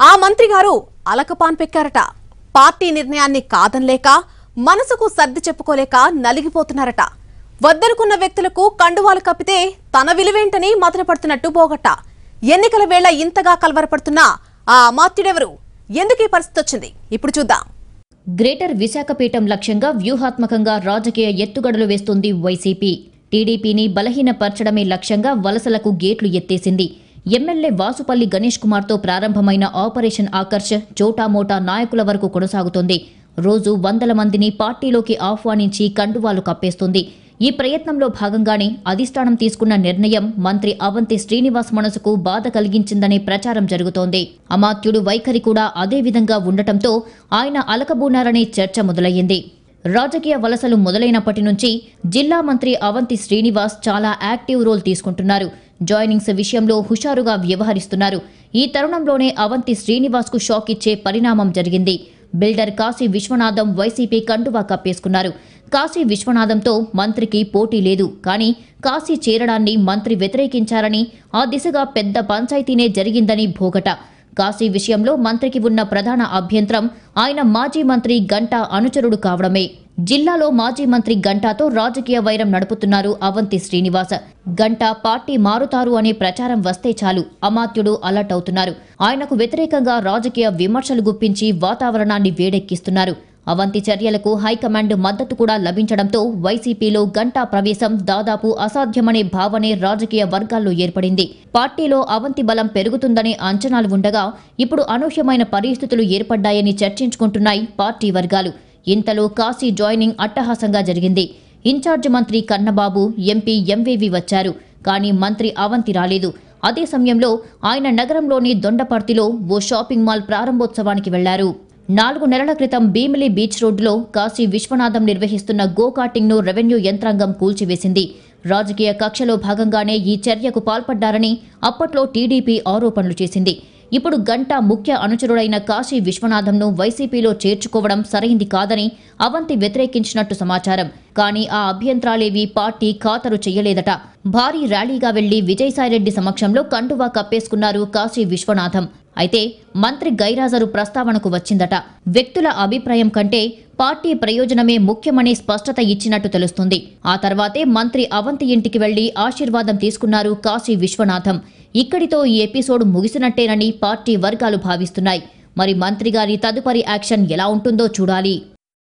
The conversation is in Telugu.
ఆ మంత్రి గారు అలకపాన్ పెక్కారట పార్టీ నిర్ణయాన్ని కాదనలేక మనసుకు సర్ది చెప్పుకోలేక నలిగిపోతున్నారట. వద్దనుకున్న వ్యక్తులకు కండువాలు కప్పితే తన విలువేంటని మదనపడుతున్నట్టు బోగట్ట. ఎన్నికల వేళ ఇంతగా కలవరపడుతున్నా ఆ అమాత్యుడెవరు? ఎందుకు ఈ పరిస్థితి వచ్చింది? ఇప్పుడు చూద్దాం. గ్రేటర్ విశాఖపీఠం లక్ష్యంగా వ్యూహాత్మకంగా రాజకీయ ఎత్తుగడలు వేస్తుంది వైసీపీ. టీడీపీని బలహీనపరచడమే లక్ష్యంగా వలసలకు గేట్లు ఎత్తేసింది. ఎమ్మెల్యే వాసుపల్లి గణేష్ కుమార్తో ప్రారంభమైన ఆపరేషన్ ఆకర్ష్ చోటామోటా నాయకుల వరకు కొనసాగుతోంది. రోజు వందల మందిని పార్టీలోకి ఆహ్వానించి కండువాలు కప్పేస్తుంది. ఈ ప్రయత్నంలో భాగంగానే అధిష్టానం తీసుకున్న నిర్ణయం మంత్రి అవంతి శ్రీనివాస్ మనసుకు బాధ కలిగించిందనే ప్రచారం జరుగుతోంది. అమాత్యుడు వైఖరి కూడా అదే విధంగా ఉండటంతో ఆయన అలకబూనారనే చర్చ మొదలయ్యింది. రాజకీయ వలసలు మొదలైనప్పటి నుంచి జిల్లా మంత్రి అవంతి శ్రీనివాస్ చాలా యాక్టివ్ రోల్ తీసుకుంటున్నారు. జాయినింగ్స్ విషయంలో హుషారుగా వ్యవహరిస్తున్నారు. ఈ తరుణంలోనే అవంతి శ్రీనివాస్కు షాక్ ఇచ్చే పరిణామం జరిగింది. బిల్డర్ కాశీ విశ్వనాథం వైసీపీ కండువా కప్పేసుకున్నారు. కాశీ విశ్వనాథంతో మంత్రికి పోటీ లేదు. కానీ కాశీ చేరడాన్ని మంత్రి వ్యతిరేకించారని ఆ దిశగా పెద్ద పంచాయతీనే జరిగిందని భోగట. కాశీ విషయంలో మంత్రికి ఉన్న ప్రధాన అభ్యంతరం ఆయన మాజీ మంత్రి గంటా అనుచరుడు కావడమే. జిల్లాలో మాజీ మంత్రి గంటాతో రాజకీయ వైరం నడుపుతున్నారు అవంతి శ్రీనివాస. గంటా పార్టీ మారుతారు అనే ప్రచారం వస్తే చాలు అమాత్యుడు అలర్ట్ అవుతున్నారు. ఆయనకు వ్యతిరేకంగా రాజకీయ విమర్శలు గుప్పించి వాతావరణాన్ని వేడెక్కిస్తున్నారు. అవంతి చర్యలకు హైకమాండ్ మద్దతు కూడా లభించడంతో వైసీపీలో గంటా ప్రవేశం దాదాపు అసాధ్యమనే భావనే రాజకీయ వర్గాల్లో ఏర్పడింది. పార్టీలో అవంతి బలం పెరుగుతుందనే అంచనాలు ఉండగా ఇప్పుడు అనూహ్యమైన పరిస్థితులు ఏర్పడ్డాయని చర్చించుకుంటున్నాయి పార్టీ వర్గాలు. ఇంతలో కాశీ జాయినింగ్ అట్టహాసంగా జరిగింది. ఇన్ఛార్జ్ మంత్రి కన్నబాబు ఎంపీ ఎంవేవి వచ్చారు. కానీ మంత్రి అవంతి రాలేదు. అదే సమయంలో ఆయన నగరంలోని దొండపర్తిలో ఓ షాపింగ్ మాల్ ప్రారంభోత్సవానికి వెళ్ళారు. నాలుగు నెలల క్రితం భీమిలి బీచ్ రోడ్డులో కాశీ విశ్వనాథం నిర్వహిస్తున్న గోకార్టింగ్ను రెవెన్యూ యంత్రాంగం కూల్చివేసింది. రాజకీయ కక్షలో భాగంగానే ఈ చర్యకు పాల్పడ్డారని అప్పట్లో టీడీపీ ఆరోపణలు చేసింది. ఇప్పుడు గంట ముఖ్య అనుచరుడైన కాశీ విశ్వనాథంను వైసీపీలో చేర్చుకోవడం సరైంది కాదని అవంతి వ్యతిరేకించినట్టు సమాచారం. కానీ ఆ అభ్యంతరాలేవి పార్టీ ఖాతరు చెయ్యలేదట. భారీ ర్యాలీగా వెళ్ళి విజయసాయిరెడ్డి సమక్షంలో కండువా కప్పేసుకున్నారు కాశీ విశ్వనాథం. అయితే మంత్రి గైరాజరు ప్రస్తావనకు వచ్చిందట. వ్యక్తుల అభిప్రాయం కంటే పార్టీ ప్రయోజనమే ముఖ్యమని స్పష్టత ఇచ్చినట్టు తెలుస్తుంది. ఆ తర్వాతే మంత్రి అవంతి ఇంటికి వెళ్ళి ఆశీర్వాదం తీసుకున్నారు కాశీ విశ్వనాథం. ఇక్కడితో ఈ ఎపిసోడ్ ముగిసినట్టేనని పార్టీ వర్గాలు భావిస్తున్నాయి. మరి మంత్రి గారి తదుపరి యాక్షన్ ఎలా ఉంటుందో చూడాలి.